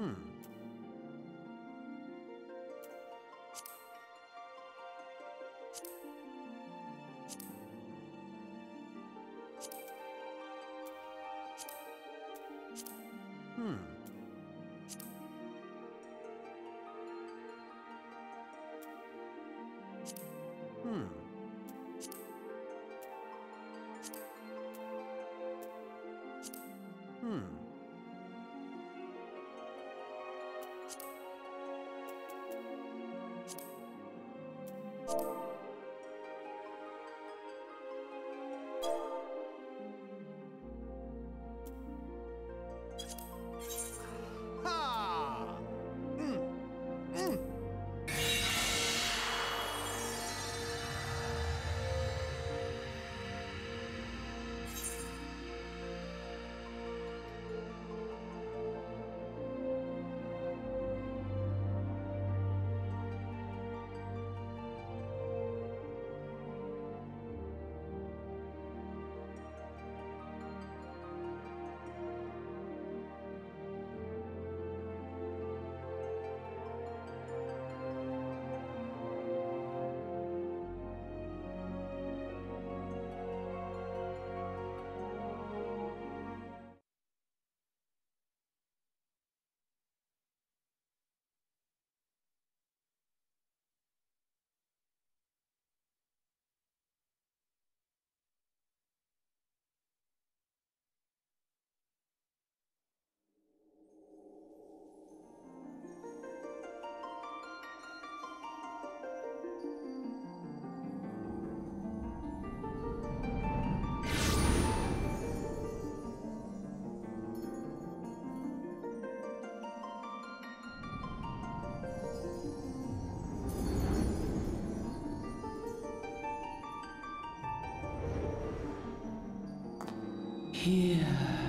Hmm. Here.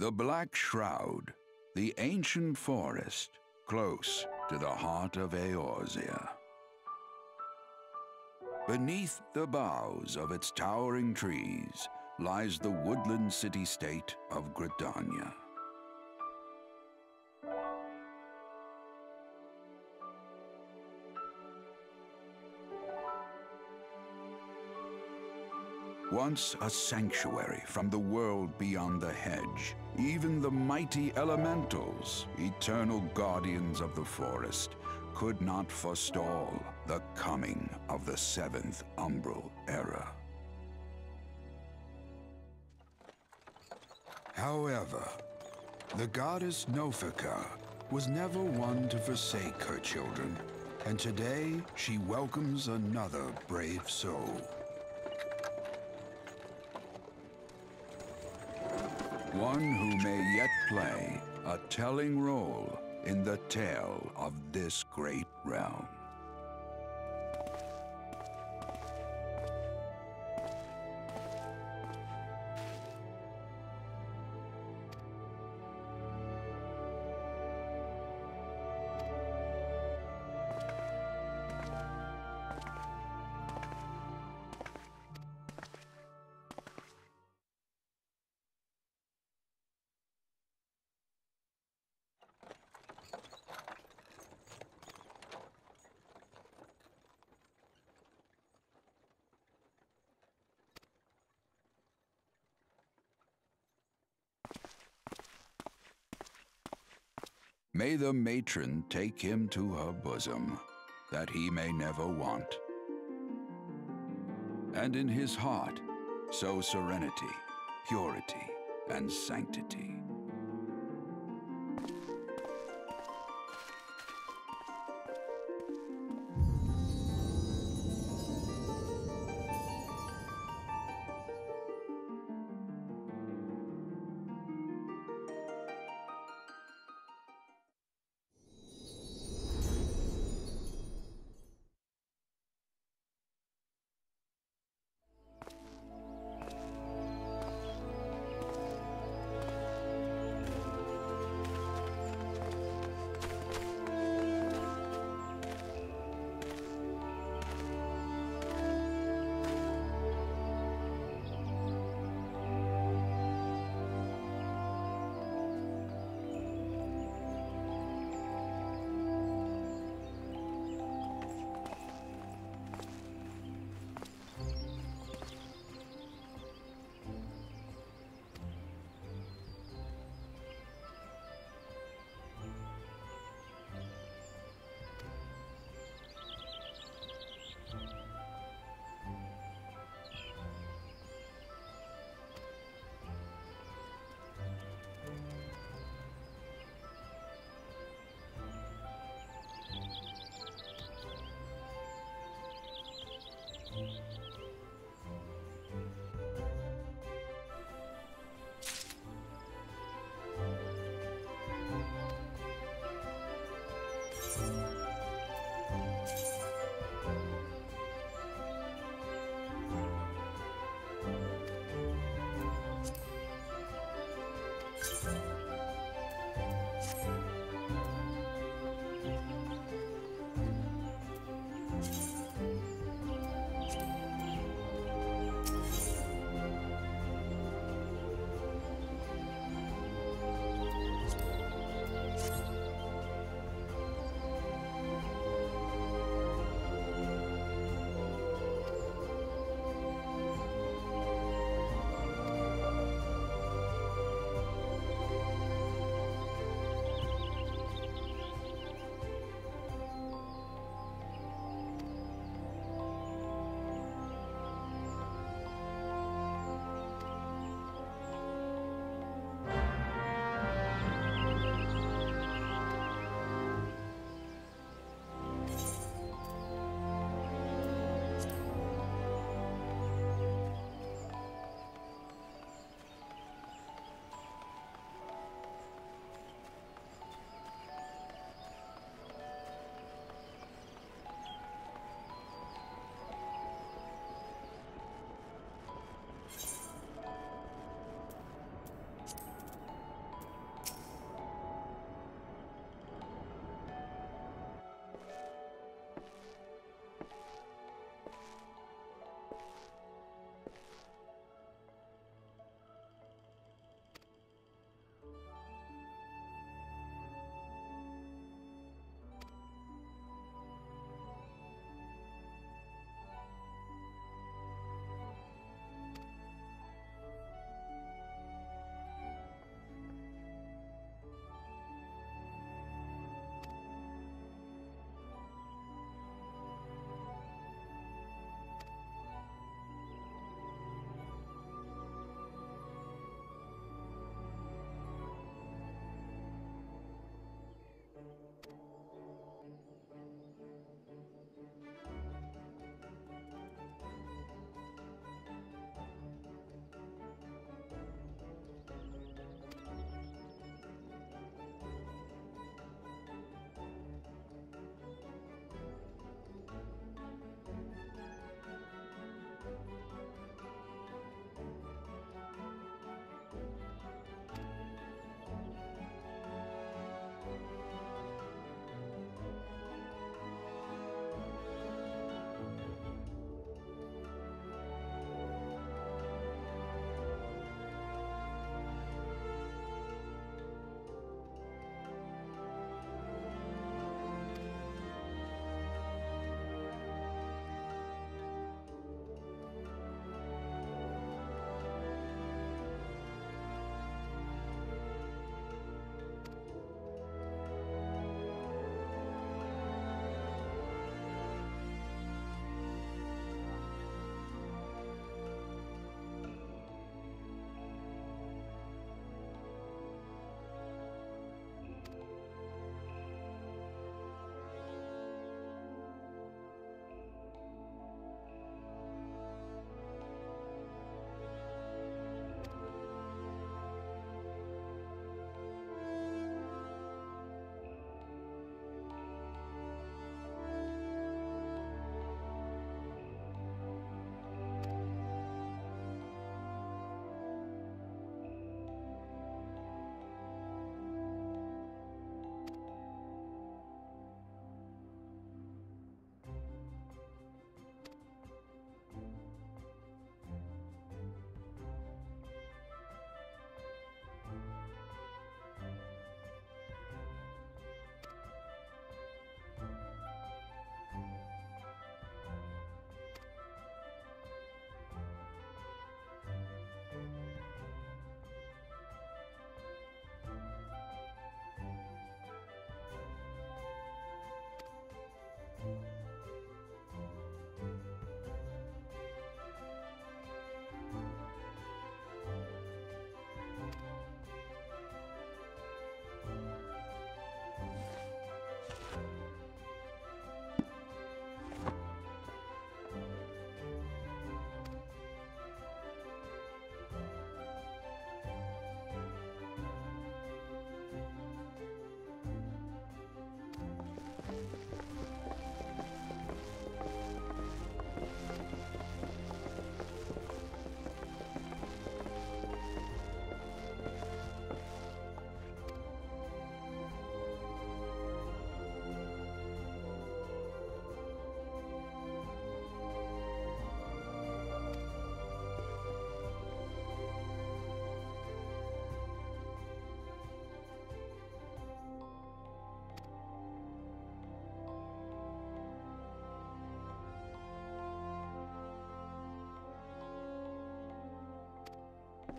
The Black Shroud, the ancient forest, close to the heart of Eorzea. Beneath the boughs of its towering trees lies the woodland city-state of Gridania. Once a sanctuary from the world beyond the hedge, even the mighty elementals, eternal guardians of the forest, could not forestall the coming of the seventh umbral era. However, the goddess Nophica was never one to forsake her children, and today she welcomes another brave soul. One who may yet play a telling role in the tale of this great realm. May the matron take him to her bosom, that he may never want. And in his heart sow serenity, purity, and sanctity.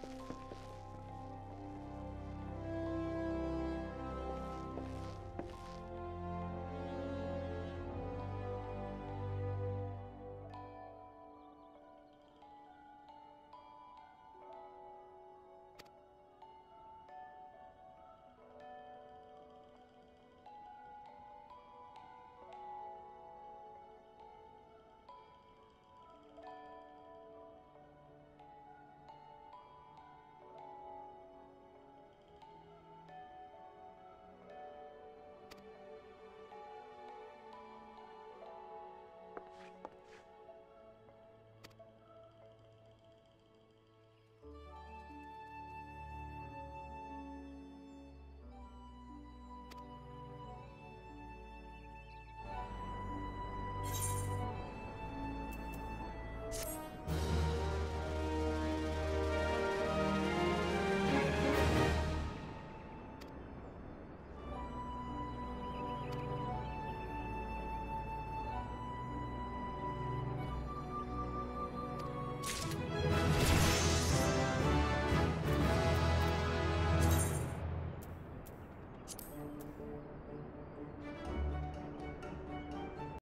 Hmm.